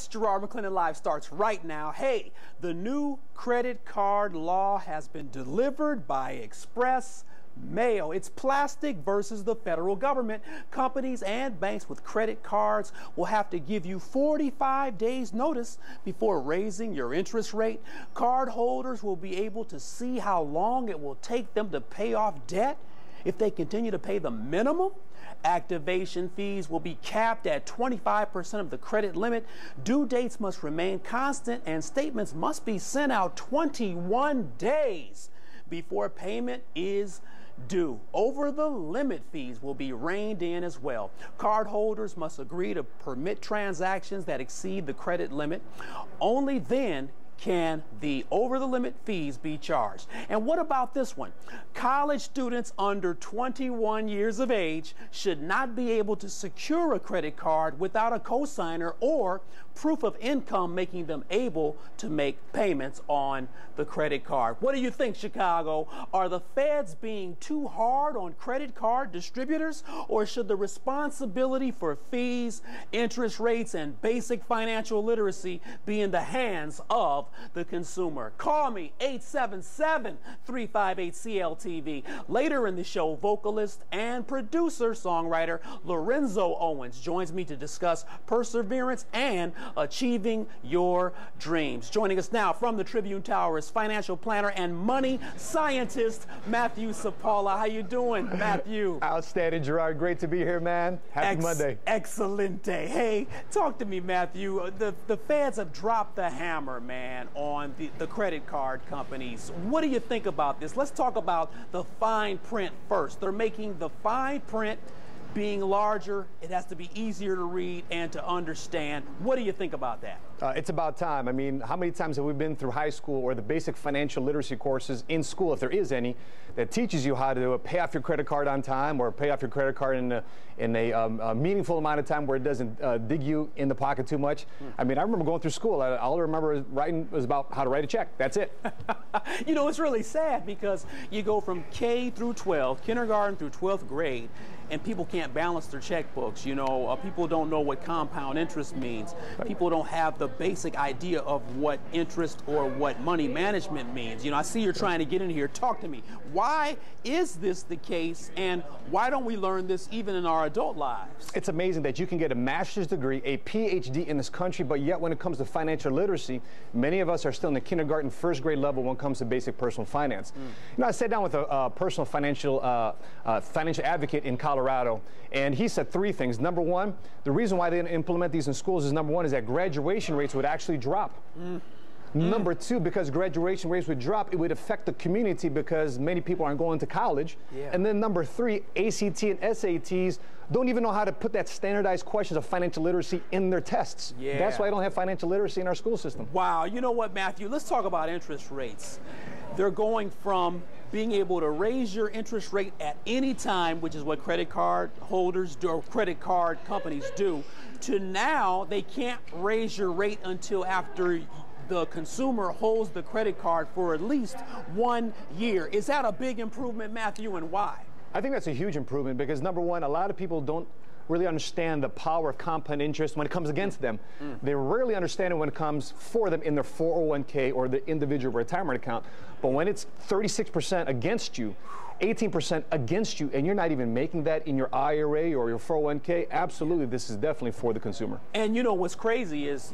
Yes, Garrard McClendon Live starts right now. Hey, the new credit card law has been delivered by Express mail. It's plastic versus the federal government. Companies and banks with credit cards will have to give you 45 days notice before raising your interest rate. Cardholders will be able to see how long it will take them to pay off debt if they continue to pay the minimum. Activation fees will be capped at 25% of the credit limit. Due dates must remain constant and statements must be sent out 21 days before payment is due. Over the limit fees will be reined in as well. Cardholders must agree to permit transactions that exceed the credit limit. Only then can the over the limit fees be charged? And what about this one? College students under 21 years of age should not be able to secure a credit card without a cosigner or proof of income making them able to make payments on the credit card. What do you think, Chicago? Are the feds being too hard on credit card distributors or should the responsibility for fees, interest rates, and basic financial literacy be in the hands of the consumer. Call me 877 358 CLTV. Later in the show, vocalist and producer songwriter Lorenzo Owens joins me to discuss perseverance and achieving your dreams. Joining us now from the Tribune Tower is financial planner and money scientist Matthew Sapaula. How you doing, Matthew? Outstanding, Garrard. Great to be here, man. Happy Ex Monday. Excellent day. Hey, talk to me, Matthew. Uh, the the feds have dropped the hammer, man ban on the, the credit card companies. What do you think about this? Let's talk about the fine print first. They're making the fine print being larger, it has to be easier to read and to understand. What do you think about that? Uh, it's about time. I mean, how many times have we been through high school or the basic financial literacy courses in school, if there is any, that teaches you how to pay off your credit card on time or pay off your credit card in a, in a, um, a meaningful amount of time where it doesn't uh, dig you in the pocket too much? Mm. I mean, I remember going through school. I, all I remember writing was about how to write a check. That's it. you know, it's really sad because you go from K through 12, kindergarten through 12th grade, and people can't balance their checkbooks. You know, uh, people don't know what compound interest means. People don't have the basic idea of what interest or what money management means. You know, I see you're trying to get in here. Talk to me. Why is this the case, and why don't we learn this even in our adult lives? It's amazing that you can get a master's degree, a PhD in this country, but yet when it comes to financial literacy, many of us are still in the kindergarten, first grade level when it comes to basic personal finance. Mm. You know, I sat down with a, a personal financial uh, uh, financial advocate in Colorado, and he said three things. Number one, the reason why they didn't implement these in schools is number one is that graduation rates would actually drop. Mm. Number two, because graduation rates would drop, it would affect the community because many people aren't going to college. Yeah. And then number three, ACT and SATs don't even know how to put that standardized questions of financial literacy in their tests. Yeah. That's why I don't have financial literacy in our school system. Wow. You know what, Matthew? Let's talk about interest rates. They're going from being able to raise your interest rate at any time, which is what credit card holders do, or credit card companies do, to now they can't raise your rate until after the consumer holds the credit card for at least one year. Is that a big improvement, Matthew, and why? I think that's a huge improvement because number one, a lot of people don't really understand the power of compound interest when it comes against them. Mm. They rarely understand it when it comes for them in their 401k or the individual retirement account. But when it's 36% against you, 18% against you, and you're not even making that in your IRA or your 401k, absolutely, this is definitely for the consumer. And you know what's crazy is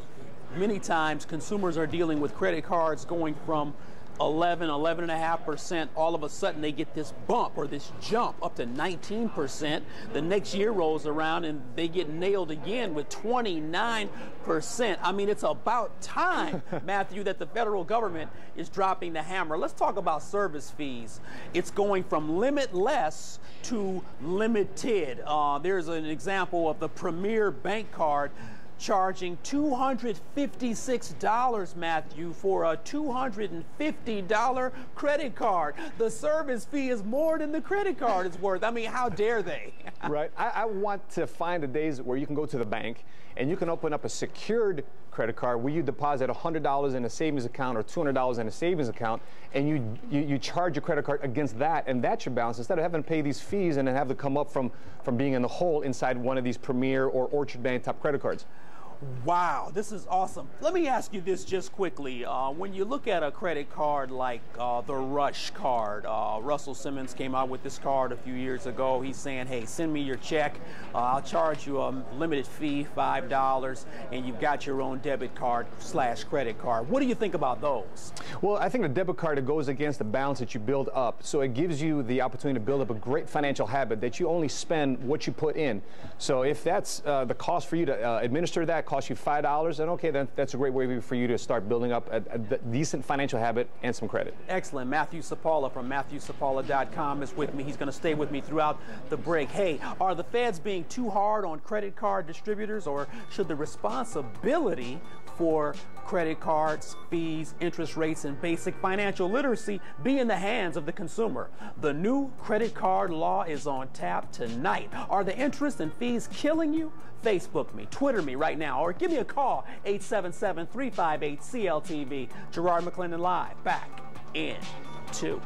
many times consumers are dealing with credit cards going from 11, 11.5%, all of a sudden they get this bump or this jump up to 19%. The next year rolls around and they get nailed again with 29%. I mean, it's about time, Matthew, that the federal government is dropping the hammer. Let's talk about service fees. It's going from limitless to limited. Uh, there's an example of the Premier Bank card charging $256, Matthew, for a $250 credit card. The service fee is more than the credit card is worth. I mean, how dare they? right. I, I, want to find the days where you can go to the bank and you can open up a secured credit card where you deposit $100 in a savings account or $200 in a savings account and you, you, you charge your credit card against that and that's your balance instead of having to pay these fees and then have to come up from, from being in the hole inside one of these Premier or Orchard Bank top credit cards. Wow, this is awesome. Let me ask you this just quickly. Uh, when you look at a credit card like uh, the Rush card, uh, Russell Simmons came out with this card a few years ago. He's saying, hey, send me your check. Uh, I'll charge you a limited fee, $5, and you've got your own debit card slash credit card. What do you think about those? Well, I think the debit card goes against the balance that you build up. So it gives you the opportunity to build up a great financial habit that you only spend what you put in. So if that's uh, the cost for you to uh, administer costs you $5, then okay, then that's a great way for you to start building up a, a decent financial habit and some credit. Excellent. Matthew Sapaula from MatthewSapaula.com is with me. He's going to stay with me throughout the break. Hey, are the feds being too hard on credit card distributors, or should the responsibility for credit cards, fees, interest rates, and basic financial literacy be in the hands of the consumer. The new credit card law is on tap tonight. Are the interest and fees killing you? Facebook me, Twitter me right now, or give me a call, 877 358 CLTV. Garrard McClendon Live, back in two.